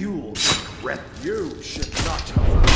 You'll regret you should not have.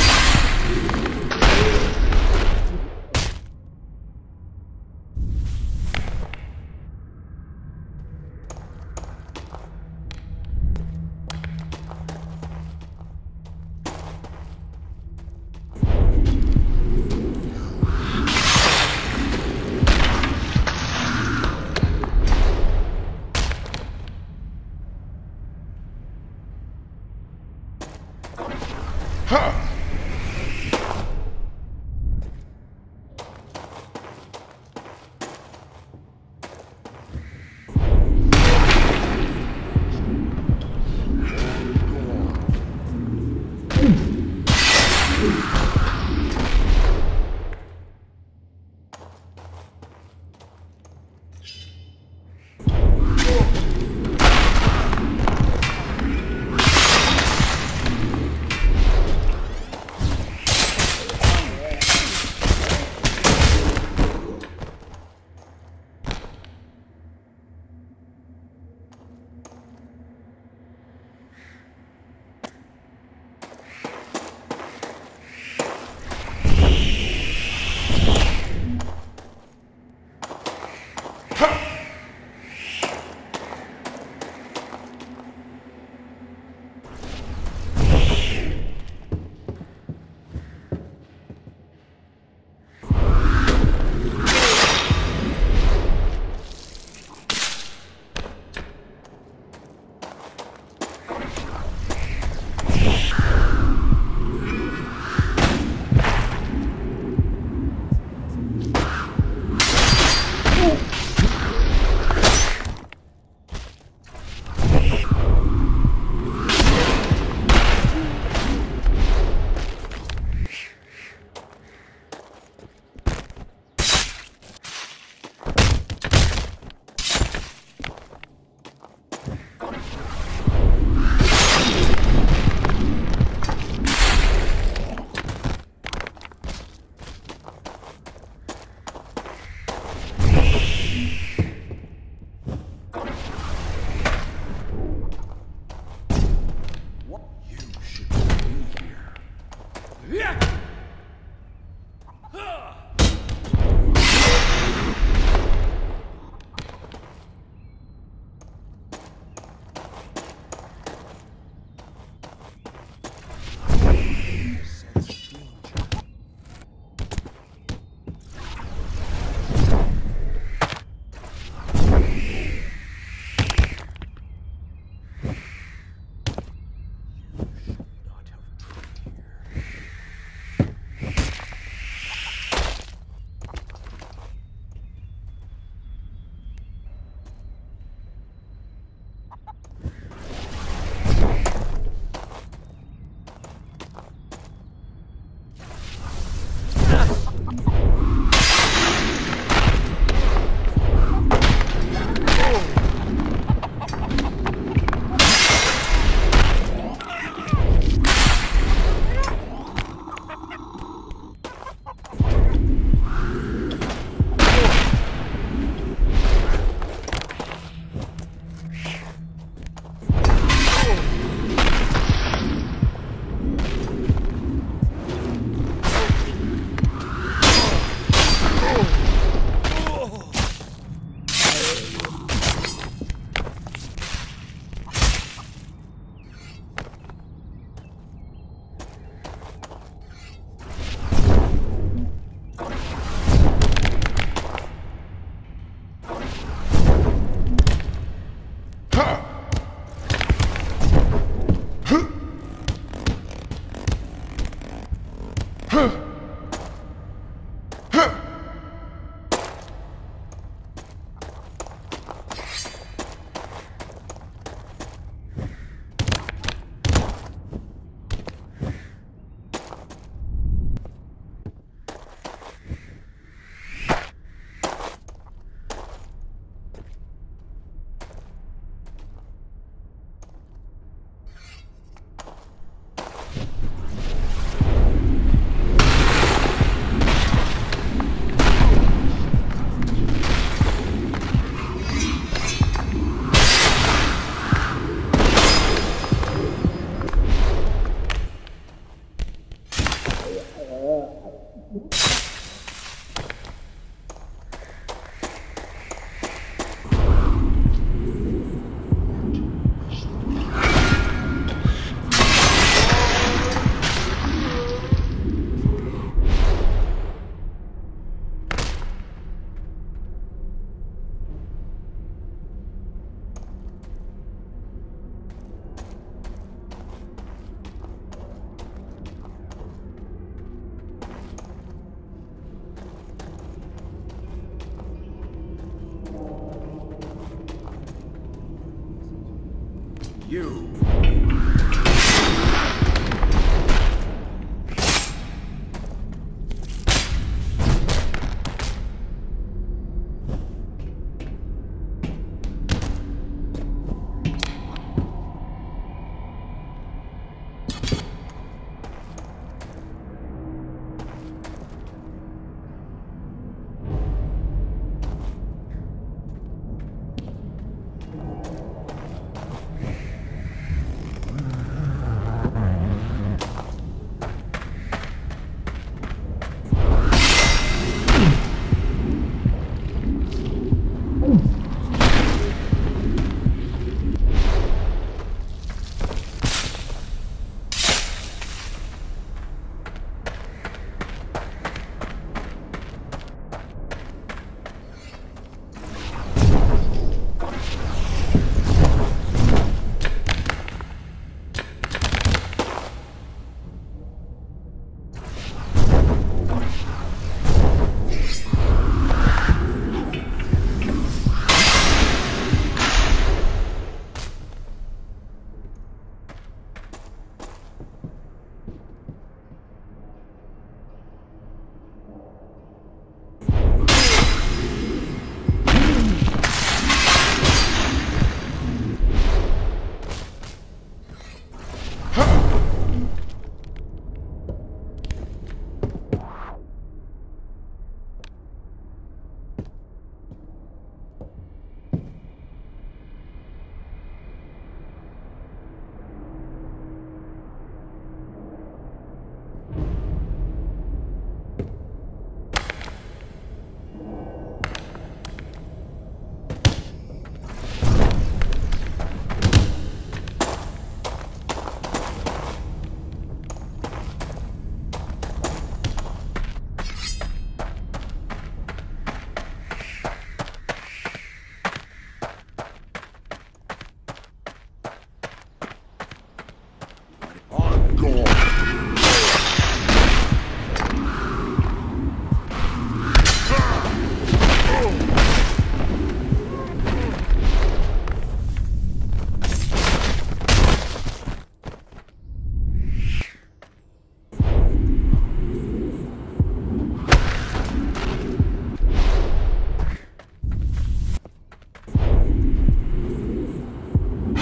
You.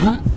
Thank